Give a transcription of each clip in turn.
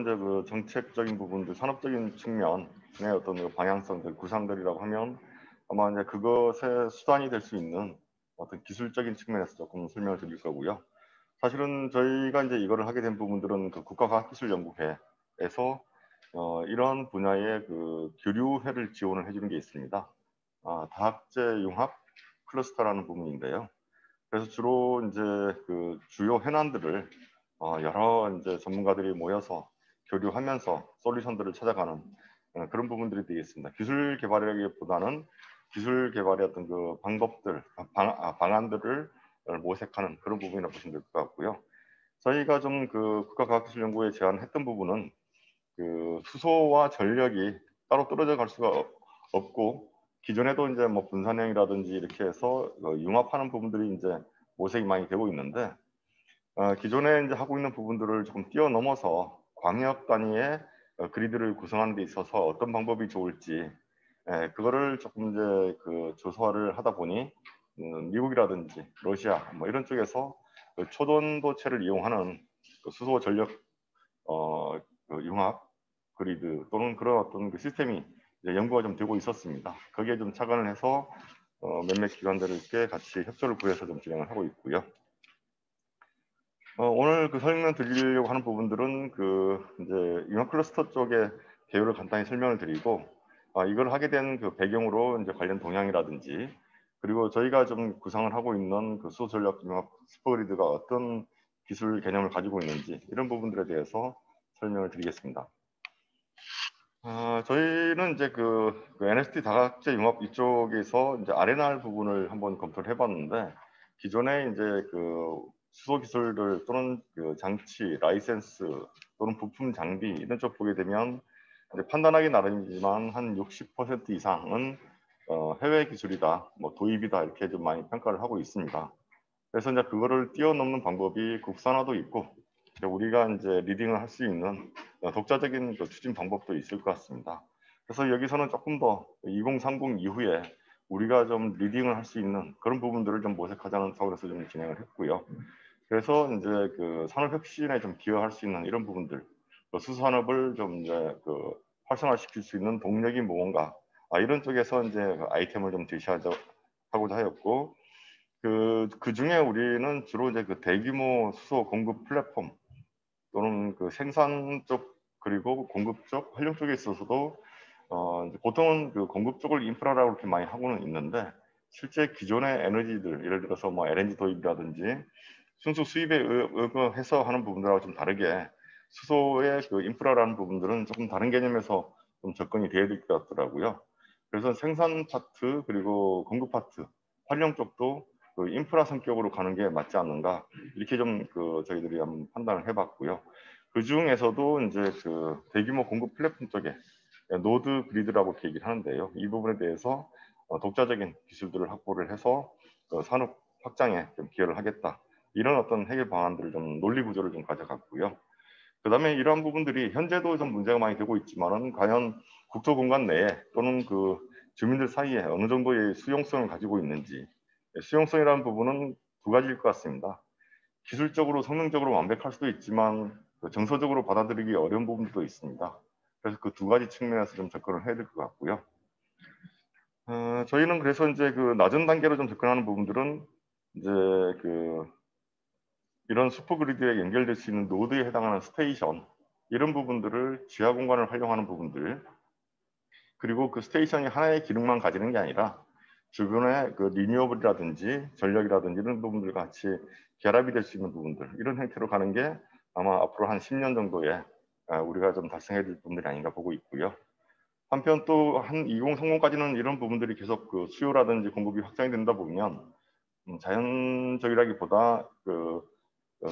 이제 그 정책적인 부분들, 산업적인 측면의 어떤 그 방향성들, 구상들이라고 하면 아마 이제 그것의 수단이 될 수 있는 어떤 기술적인 측면에서 조금 설명을 드릴 거고요. 사실은 저희가 이제 이거를 하게 된 부분들은 그 국가과학기술연구회에서 어, 이런 분야의 그 교류회를 지원을 해주는 게 있습니다. 아, 다학제 융합 클러스터라는 부분인데요. 그래서 주로 이제 그 주요 현안들을 어, 여러 이제 전문가들이 모여서 교류하면서 솔루션들을 찾아가는 어, 그런 부분들이 되겠습니다. 기술 개발이라기보다는 기술 개발의 어떤 그 방법들, 방, 아, 방안들을 모색하는 그런 부분이라고 보시면 될 것 같고요. 저희가 좀 그 국가과학기술연구에 제안했던 부분은 그 수소와 전력이 따로 떨어져 갈 수가 없고 기존에도 이제 뭐 분산형이라든지 이렇게 해서 그 융합하는 부분들이 이제 모색이 많이 되고 있는데 어, 기존에 이제 하고 있는 부분들을 조금 뛰어넘어서 광역 단위의 어, 그리드를 구성하는 데 있어서 어떤 방법이 좋을지 예, 그거를 조금 이제 그 조사를 하다 보니 음, 미국이라든지 러시아 뭐 이런 쪽에서 그 초전도체를 이용하는 그 수소 전력 어, 그 융합 그리드 또는 그런 어떤 그 시스템이 연구가 좀 되고 있었습니다. 거기에 좀 착안을 해서 어, 몇몇 기관들께 같이 협조를 구해서 좀 진행을 하고 있고요. 어, 오늘 그 설명 드리려고 하는 부분들은 그 이제 융합 클러스터 쪽의 개요를 간단히 설명을 드리고 아, 이걸 하게 된 그 배경으로 이제 관련 동향이라든지 그리고 저희가 좀 구상을 하고 있는 그 수소 전력 융합 스포그리드가 어떤 기술 개념을 가지고 있는지 이런 부분들에 대해서 설명을 드리겠습니다. 어, 저희는 이제 그, 그 NST 다학제 융합 이쪽에서 이제 R&R 부분을 한번 검토를 해봤는데 기존에 이제 그 수소 기술들 또는 그 장치, 라이센스 또는 부품 장비 이런 쪽 보게 되면 이제 판단하기 나름이지만 한 60% 이상은 어, 해외 기술이다, 뭐 도입이다 이렇게 좀 많이 평가를 하고 있습니다. 그래서 이제 그거를 뛰어넘는 방법이 국산화도 있고 우리가 이제 리딩을 할 수 있는 독자적인 그 추진 방법도 있을 것 같습니다. 그래서 여기서는 조금 더 2030 이후에 우리가 좀 리딩을 할 수 있는 그런 부분들을 좀 모색하자는 차원에서 좀 진행을 했고요. 그래서 이제 그 산업 혁신에 좀 기여할 수 있는 이런 부분들, 그 수산업을 좀 이제 그 활성화시킬 수 있는 동력이 무언가 아, 이런 쪽에서 이제 그 아이템을 좀 제시하자 하고자 하였고 그, 그 중에 우리는 주로 이제 그 대규모 수소 공급 플랫폼 또는 그 생산 쪽 그리고 공급 쪽 활용 쪽에 있어서도 어, 보통은 그 공급 쪽을 인프라라고 이렇게 많이 하고는 있는데 실제 기존의 에너지들 예를 들어서 뭐 LNG 도입이라든지 순수 수입에 의거해서 하는 부분들하고 좀 다르게 수소의 그 인프라라는 부분들은 조금 다른 개념에서 좀 접근이 돼야 될 것 같더라고요. 그래서 생산 파트 그리고 공급 파트 활용 쪽도 그 인프라 성격으로 가는 게 맞지 않는가 이렇게 좀 그 저희들이 한번 판단을 해봤고요. 그 중에서도 이제 그 대규모 공급 플랫폼 쪽에 노드 그리드라고 얘기를 하는데요. 이 부분에 대해서 어, 독자적인 기술들을 확보를 해서 그 산업 확장에 좀 기여를 하겠다. 이런 어떤 해결 방안들을 좀 논리 구조를 좀 가져갔고요. 그 다음에 이러한 부분들이 현재도 좀 문제가 많이 되고 있지만은 과연 국토 공간 내에 또는 그 주민들 사이에 어느 정도의 수용성을 가지고 있는지 수용성이라는 부분은 두 가지일 것 같습니다. 기술적으로 성능적으로 완벽할 수도 있지만 그 정서적으로 받아들이기 어려운 부분도 있습니다. 그래서 그 두 가지 측면에서 좀 접근을 해야 될 것 같고요. 어, 저희는 그래서 이제 그 낮은 단계로 좀 접근하는 부분들은 이제 그 이런 슈퍼그리드에 연결될 수 있는 노드에 해당하는 스테이션 이런 부분들을 지하 공간을 활용하는 부분들 그리고 그 스테이션이 하나의 기능만 가지는 게 아니라 주변에 그 renewable이라든지 전력이라든지 이런 부분들 같이 결합이 될 수 있는 부분들 이런 형태로 가는 게 아마 앞으로 한 10년 정도에 아, 우리가 좀 달성해야 될 부분들이 아닌가 보고 있고요. 한편 또 한 2030까지는 이런 부분들이 계속 그 수요라든지 공급이 확장이 된다 보면 음, 자연적이라기보다 그, 그,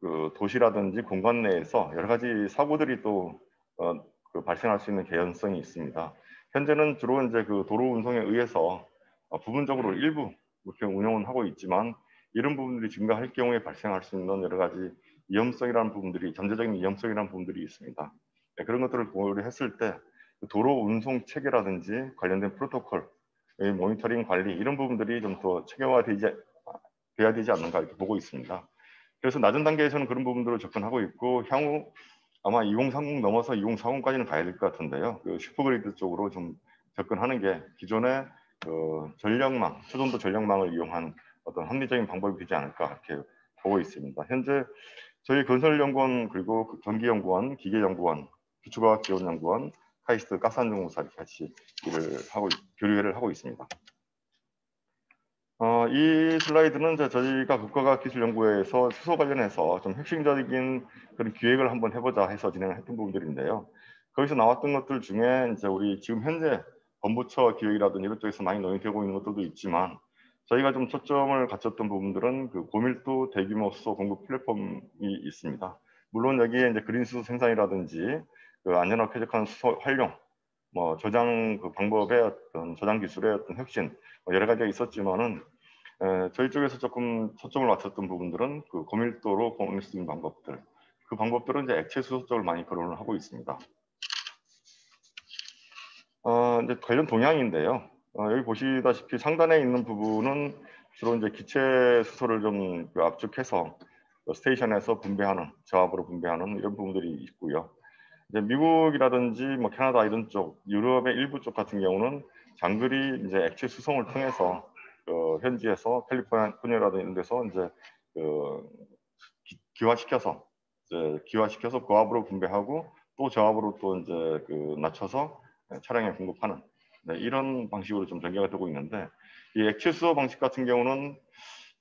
그, 도시라든지 공간 내에서 여러 가지 사고들이 또 어, 그 발생할 수 있는 개연성이 있습니다. 현재는 주로 이제 그 도로 운송에 의해서 어, 부분적으로 일부 이렇게 운영은 하고 있지만 이런 부분들이 증가할 경우에 발생할 수 있는 여러 가지 위험성이라는 부분들이 전제적인 위험성이라는 부분들이 있습니다. 네, 그런 것들을 고려했을 때그 도로 운송 체계라든지 관련된 프로토콜, 모니터링 관리 이런 부분들이 좀 더 체계화되지 돼야 되지 않는가 이렇게 보고 있습니다. 그래서 낮은 단계에서는 그런 부분들을 접근하고 있고 향후 아마 2030 넘어서 2040까지는 가야 될 것 같은데요. 그 슈퍼그리드 쪽으로 좀 접근하는 게 기존의 그 전력망, 초전도 전력망을 이용한 어떤 합리적인 방법이 되지 않을까 이렇게 보고 있습니다. 현재 저희 건설연구원 그리고 그 전기연구원, 기계연구원, 기초과학지원연구원, 카이스트 가스안전공사 같이 일을 하고 교류회를 하고 있습니다. 어, 이 슬라이드는 저희가 국가과학기술연구회에서 수소 관련해서 좀 핵심적인 그런 기획을 한번 해보자 해서 진행을 했던 부분들인데요. 거기서 나왔던 것들 중에 이제 우리 지금 현재 본부처 기획이라든지 이런 쪽에서 많이 논의되고 있는 것들도 있지만 저희가 좀 초점을 갖췄던 부분들은 그 고밀도 대규모 수소 공급 플랫폼이 있습니다. 물론 여기에 이제 그린 수소 생산이라든지 그 안전하고 쾌적한 수소 활용, 뭐 저장 그 방법의 어떤 저장 기술의 어떤 혁신 뭐 여러 가지가 있었지만은 에, 저희 쪽에서 조금 초점을 맞췄던 부분들은 그 고밀도로 공유할 수 있는 방법들, 그 방법들은 이제 액체 수소 쪽을 많이 거론을 하고 있습니다. 어, 이제 관련 동향인데요. 어, 여기 보시다시피 상단에 있는 부분은 주로 이제 기체 수소를 좀그 압축해서 그 스테이션에서 분배하는 저압으로 분배하는 이런 부분들이 있고요. 이제 미국이라든지 뭐 캐나다 이런 쪽, 유럽의 일부 쪽 같은 경우는 장거리 이제 액체 수송을 통해서 그 현지에서 캘리포니아라든지 이런 데서 이제 그 기, 화시켜서 이제 기화시켜서 고압으로 분배하고 또 저압으로 또 이제 그 낮춰서 차량에 공급하는 네, 이런 방식으로 좀 전개가 되고 있는데 이 액체 수소 방식 같은 경우는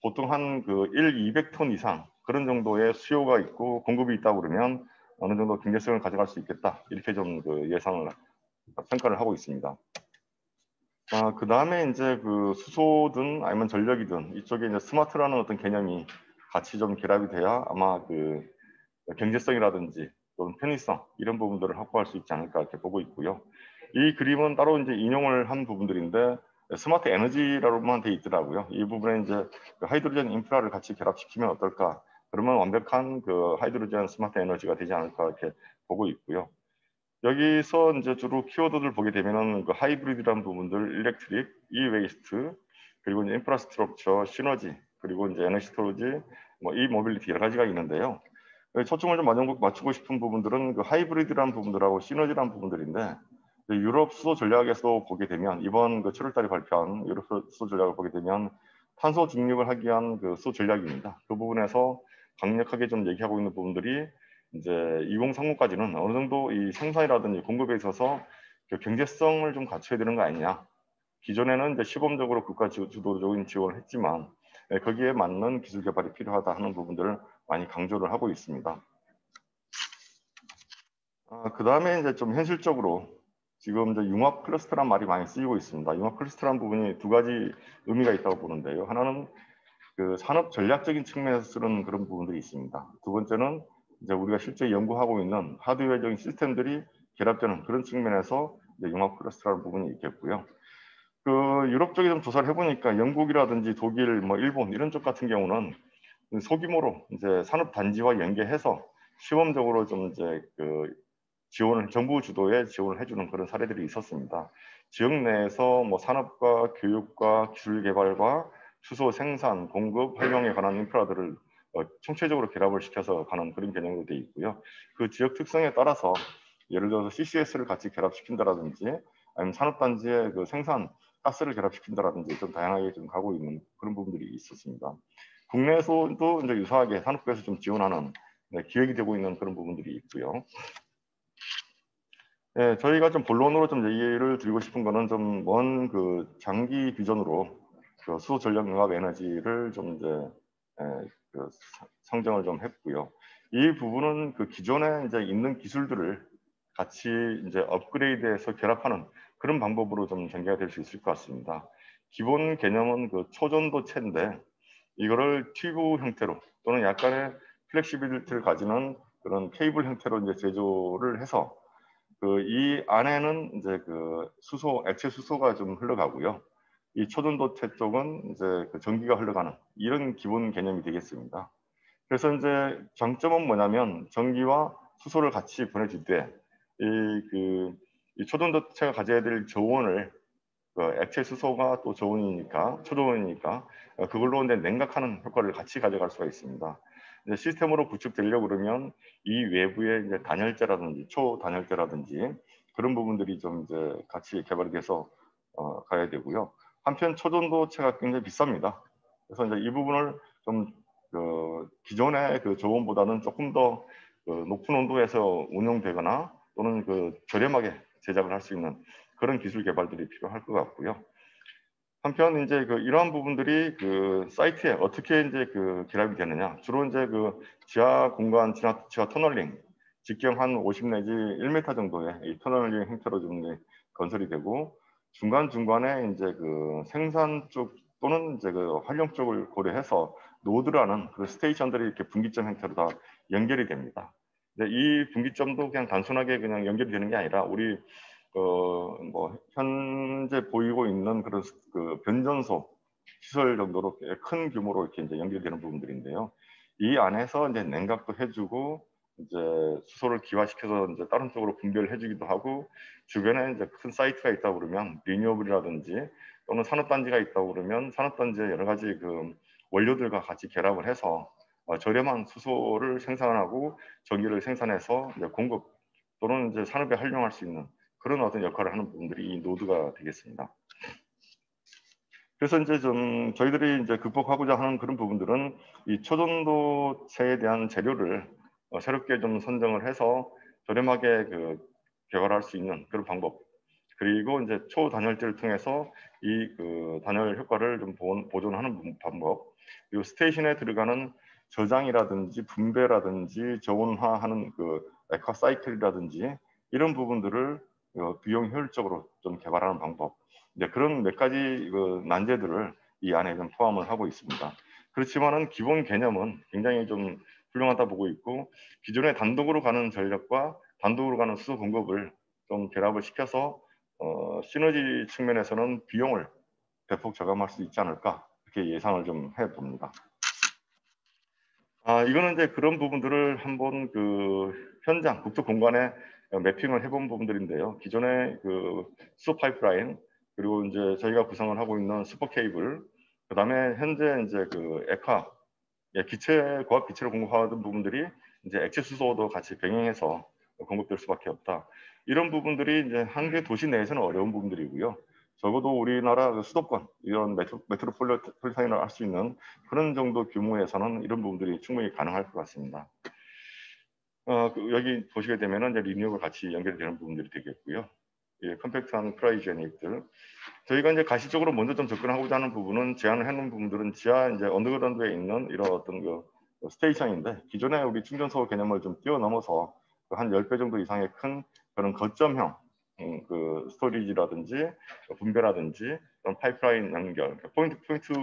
보통 한 그 1, 200톤 이상 그런 정도의 수요가 있고 공급이 있다 그러면 어느 정도 경제성을 가져갈 수 있겠다 이렇게 좀 그 예상을 평가를 하고 있습니다. 아, 그 다음에 이제 그 수소든 아니면 전력이든 이쪽에 이제 스마트라는 어떤 개념이 같이 좀 결합이 돼야 아마 그 경제성이라든지 또는 편의성 이런 부분들을 확보할 수 있지 않을까 이렇게 보고 있고요. 이 그림은 따로 이제 인용을 한 부분들인데 smart energy라고만 돼 있더라고요. 이 부분에 이제 그 hydrogen 인프라를 같이 결합시키면 어떨까? 그러면 완벽한 그 hydrogen smart energy가 되지 않을까 이렇게 보고 있고요. 여기서 이제 주로 키워드들 보게 되면은 그 하이브리드라는 부분들, electric, e-waste, 그리고 이제 infrastructure, 시너지, 그리고 이제 energy storage, 뭐 e-mobility 여러 가지가 있는데요. 초점을 좀 맞추고 싶은 부분들은 그 하이브리드라는 부분들하고 시너지라는 부분들인데 유럽 수소 전략에서 보게 되면 이번 그 7월달에 발표한 유럽 수소 전략을 보게 되면 탄소 중립을 하기 위한 그 수소 전략입니다. 그 부분에서 강력하게 좀 얘기하고 있는 부분들이 이제 2030까지는 어느 정도 이 생산이라든지 공급에 있어서 그 경제성을 좀 갖춰야 되는 거 아니냐. 기존에는 이제 시범적으로 국가 주도적인 지원을 했지만 예, 거기에 맞는 기술 개발이 필요하다 하는 부분들을 많이 강조를 하고 있습니다. 아, 그 다음에 이제 좀 현실적으로 지금 이제 융합 클러스터란 말이 많이 쓰이고 있습니다. 융합 클러스터란 부분이 두 가지 의미가 있다고 보는데요. 하나는 그 산업 전략적인 측면에서 쓰는 그런 부분들이 있습니다. 두 번째는 이제 우리가 실제 연구하고 있는 하드웨어적인 시스템들이 결합되는 그런 측면에서 융합 클러스터라는 부분이 있겠고요. 그 유럽 쪽에 좀 조사를 해보니까 영국이라든지 독일, 뭐 일본 이런 쪽 같은 경우는 소규모로 이제 산업 단지와 연계해서 시범적으로 좀 이제 그 지원을 정부 주도에 지원을 해주는 그런 사례들이 있었습니다. 지역 내에서 뭐 산업과 교육과 기술 개발과 수소 생산, 공급, 활용에 관한 인프라들을 어, 총체적으로 결합을 시켜서 가는 그런 개념으로 되어 있고요. 그 지역 특성에 따라서 예를 들어서 CCS를 같이 결합시킨다라든지 아니면 산업단지의 그 생산 가스를 결합시킨다라든지 좀 다양하게 좀 가고 있는 그런 부분들이 있었습니다. 국내에서도 이제 유사하게 산업부에서 좀 지원하는 네, 기획이 되고 있는 그런 부분들이 있고요. 네, 저희가 좀 본론으로 좀 얘기를 드리고 싶은 거는 좀 먼 그 장기 비전으로 그 수소 전력 융합 에너지를 좀 이제 에, 그 상정을 좀 했고요. 이 부분은 그 기존에 이제 있는 기술들을 같이 이제 업그레이드해서 결합하는 그런 방법으로 좀 전개가 될 수 있을 것 같습니다. 기본 개념은 그 초전도체인데 이거를 튜브 형태로 또는 약간의 flexibility를 가지는 그런 케이블 형태로 이제 제조를 해서 그 이 안에는 이제 그 수소 액체 수소가 좀 흘러가고요. 이 초전도체 쪽은 이제 그 전기가 흘러가는 이런 기본 개념이 되겠습니다. 그래서 이제 장점은 뭐냐면 전기와 수소를 같이 보내줄 때 이 그 이 초전도체가 가져야 될 저온을 그 액체 수소가 또 저온이니까 초저온이니까 그걸로 이제 냉각하는 효과를 같이 가져갈 수가 있습니다. 시스템으로 구축되려고 그러면 이 외부의 이제 단열재라든지 초단열재라든지 그런 부분들이 좀 이제 같이 개발이 돼서 어, 가야 되고요. 한편 초전도체가 굉장히 비쌉니다. 그래서 이제 이 부분을 좀 그, 기존의 그 저온보다는 조금 더 그 높은 온도에서 운영되거나 또는 그 저렴하게 제작을 할 수 있는 그런 기술 개발들이 필요할 것 같고요. 한편 이제 그 이러한 부분들이 그 사이트에 어떻게 이제 그 결합이 되느냐 주로 이제 그 지하 공간 지하, 지하 터널링 직경 한 50 내지 1m 정도의 이 터널링 형태로 좀 건설이 되고 중간 중간에 이제 그 생산 쪽 또는 이제 그 활용 쪽을 고려해서 노드라는 그 스테이션들이 이렇게 분기점 형태로 다 연결이 됩니다. 이 분기점도 그냥 단순하게 그냥 연결이 되는 게 아니라 우리 어뭐 현재 보이고 있는 그런 그 변전소 시설 정도로 큰 규모로 이렇게 이제 연결되는 부분들인데요. 이 안에서 이제 냉각도 해주고 이제 수소를 기화시켜서 이제 다른 쪽으로 분별을 해주기도 하고 주변에 이제 큰 사이트가 있다 그러면 renewable이라든지 또는 산업단지가 있다 그러면 산업단지의 여러 가지 그 원료들과 같이 결합을 해서 어, 저렴한 수소를 생산하고 전기를 생산해서 공급 또는 이제 산업에 활용할 수 있는 그런 어떤 역할을 하는 부분들이 이 노드가 되겠습니다. 그래서 이제 좀 저희들이 이제 극복하고자 하는 그런 부분들은 이 초전도체에 대한 재료를 어, 새롭게 좀 선정을 해서 저렴하게 그 개발할 수 있는 그런 방법 그리고 이제 초단열재를 통해서 이 그 단열 효과를 좀 보존하는 방법 그리고 스테이션에 들어가는 저장이라든지 분배라든지 저온화하는 그 에카 사이클이라든지 이런 부분들을 어, 비용 효율적으로 좀 개발하는 방법 이제 그런 몇 가지 그 난제들을 이 안에 좀 포함을 하고 있습니다. 그렇지만은 기본 개념은 굉장히 좀 훌륭하다 보고 있고 기존의 단독으로 가는 전력과 단독으로 가는 수소 공급을 좀 결합을 시켜서 어, 시너지 측면에서는 비용을 대폭 저감할 수 있지 않을까 이렇게 예상을 좀 해봅니다. 아, 이거는 이제 그런 부분들을 한번 그 현장 국토 공간에 매핑을 해본 부분들인데요. 기존의 그 수소 파이프라인 그리고 이제 저희가 구성을 하고 있는 슈퍼 케이블 그 다음에 현재 이제 그 에카 예, 기체 과학 기체를 공급하던 부분들이 이제 액체 수소도 같이 병행해서 공급될 수밖에 없다. 이런 부분들이 이제 한 개 도시 내에서는 어려운 부분들이고요. 적어도 우리나라 그 수도권 이런 메트로, 메트로폴리탄이라 할 수 있는 그런 정도 규모에서는 이런 부분들이 충분히 가능할 것 같습니다. 어, 그 여기 보시게 되면 이제 리뉴얼 같이 연결되는 부분들이 되겠고요. 예, compact한 cryogenic들. 저희가 이제 가시적으로 먼저 좀 접근하고자 하는 부분은 제안을 해놓은 부분들은 지하 이제 underground에 있는 이런 어떤 그 스테이션인데 기존에 우리 충전소 개념을 좀 뛰어넘어서 그한 10배 정도 이상의 큰 그런 거점형 음, 그 storage라든지 분배라든지 그런 파이프라인 연결 그러니까 포인트 포인트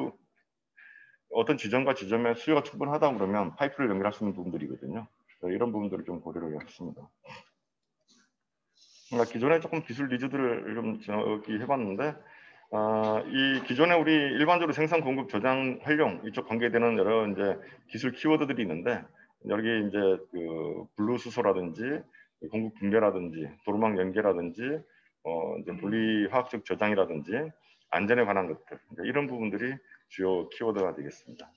어떤 지점과 지점에 수요가 충분하다 그러면 파이프를 연결할 수 있는 부분들이거든요. 이런 부분들을 좀 고려를 했습니다. 기존에 조금 기술 needs들을 좀 저기 해봤는데 어, 이 기존에 우리 일반적으로 생산 공급 저장 활용 이쪽 관계되는 여러 이제 기술 키워드들이 있는데 여기 이제 그 블루 수소라든지 공급 분배라든지 도로망 연계라든지 어, 이제 물리 화학적 저장이라든지 안전에 관한 것들 그러니까 이런 부분들이 주요 키워드가 되겠습니다.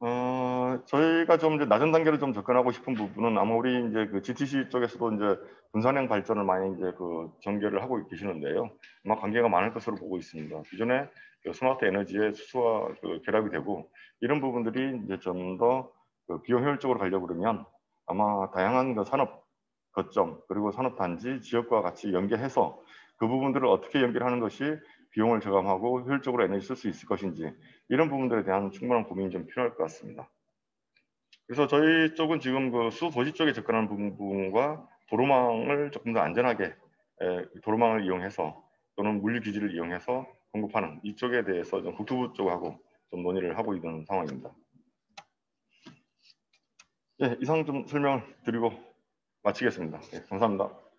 어, 저희가 좀 이제 낮은 단계로 좀 접근하고 싶은 부분은 아마 우리 이제 그 GTC 쪽에서도 이제 분산형 발전을 많이 이제 그 전개를 하고 계시는데요. 아마 관계가 많을 것으로 보고 있습니다. 기존에 그 스마트 에너지의 수소와 그 결합이 되고 이런 부분들이 이제 좀 더 그 비용 효율적으로 가려고 그러면 아마 다양한 그 산업 거점 그리고 산업 단지 지역과 같이 연계해서 그 부분들을 어떻게 연결하는 것이 비용을 저감하고 효율적으로 에너지 쓸 수 있을 것인지 이런 부분들에 대한 충분한 고민이 좀 필요할 것 같습니다. 그래서 저희 쪽은 지금 그 수도시 쪽에 접근하는 부분과 도로망을 조금 더 안전하게 도로망을 이용해서 또는 물류 기지를 이용해서 공급하는 이쪽에 대해서 좀 국토부 쪽하고 좀 논의를 하고 있는 상황입니다. 예, 이상 좀 설명을 드리고 마치겠습니다. 예, 감사합니다.